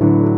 you